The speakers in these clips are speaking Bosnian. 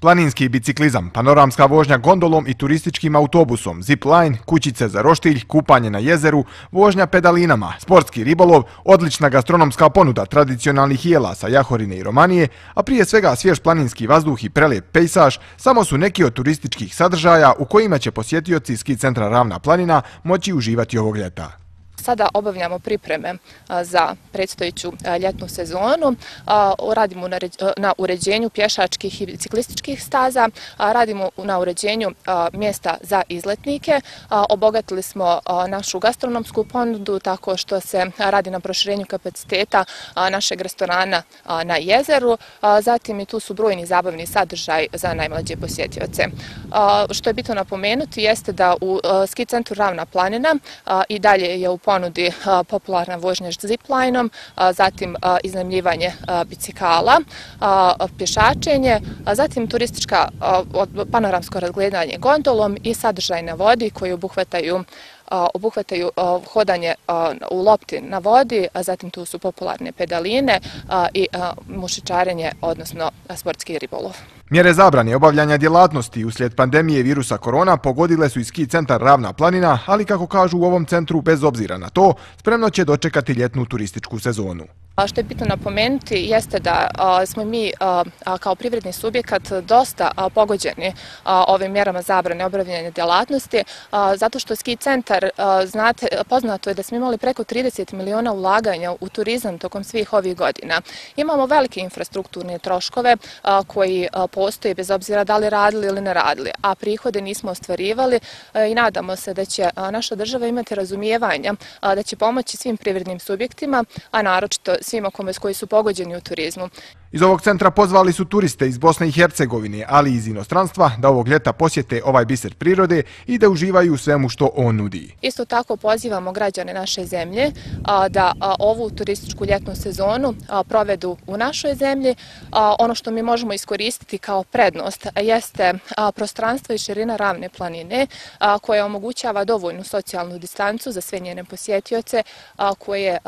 Planinski biciklizam, panoramska vožnja gondolom i turističkim autobusom, zipline, kućice za roštilj, kupanje na jezeru, vožnja pedalinama, sportski ribolov, odlična gastronomska ponuda tradicionalnih jela sa Jahorine i Romanije, a prije svega svjež planinski vazduh i prelijep pejsaž, samo su neki od turističkih sadržaja u kojima će posjetioci ski centra Ravna planina moći uživati ovog ljeta. Sada obavljamo pripreme za predstojiću ljetnu sezonu. Radimo na uređenju pješačkih i biciklističkih staza, radimo na uređenju mjesta za izletnike. Obogatili smo našu gastronomsku ponudu tako što se radi na proširenju kapaciteta našeg restorana na jezeru. Zatim i tu su brojni zabavni sadržaj za najmlađe posjetioce. Što je bitno napomenuti jeste da u ski centru Ravna planina i dalje je u ponudi popularna vožnja ziplajnom, zatim iznajmljivanje bicikala, pješačenje, zatim turistička panoramsko razgledanje gondolom i sadržaj na vodi koji obuhvataju obuhvataju hodanje u lopti na vodi, a zatim tu su popularne pedaline i mušičarenje, odnosno sportski ribolov. Mjere zabrane obavljanja djelatnosti uslijed pandemije virusa korona pogodile su i ski centar Ravna planina, ali kako kažu u ovom centru, bez obzira na to, spremno će dočekati ljetnu turističku sezonu. Što je bitno napomenuti jeste da smo mi kao privredni subjekat dosta pogođeni ovim mjerama zabrane obravljanja djelatnosti, zato što ski centar, poznato je da smo imali preko 30 miliona ulaganja u turizam tokom svih ovih godina. Imamo velike infrastrukturne troškove koji postoje bez obzira da li radili ili ne radili, a prihode nismo ostvarivali i nadamo se da će naša država imati razumijevanja, da će pomoći svim privrednim subjektima, a naročito svima koji su pogođeni u turizmu. Iz ovog centra pozvali su turiste iz Bosne i Hercegovine, ali i iz inostranstva, da ovog ljeta posjete ovaj biser prirode i da uživaju svemu što on nudi. Isto tako pozivamo građane naše zemlje da ovu turističku ljetnu sezonu provedu u našoj zemlji. Ono što mi možemo iskoristiti kao prednost jeste prostranstvo i širina ravne planine koja omogućava dovoljnu socijalnu distancu za sve njene posjetioce koje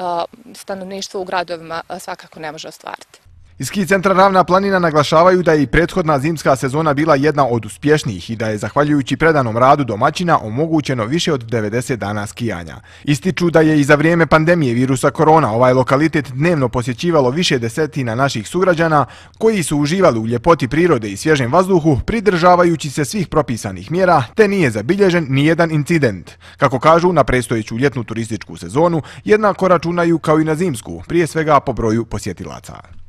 stanovništvo u gradovima svakako ne može ostvariti. Iz ski centra Ravna planina naglašavaju da je i prethodna zimska sezona bila jedna od uspješnijih i da je, zahvaljujući predanom radu domaćina, omogućeno više od 90 dana skijanja. Ističu da je i za vrijeme pandemije virusa korona ovaj lokalitet dnevno posjećivalo više desetina naših sugrađana koji su uživali u ljepoti prirode i svježem vazduhu, pridržavajući se svih propisanih mjera, te nije zabilježen ni jedan incident. Kako kažu, na prestojeću ljetnu turističku sezonu jednako računaju kao i na zimsku, prije svega po broju posjetilaca.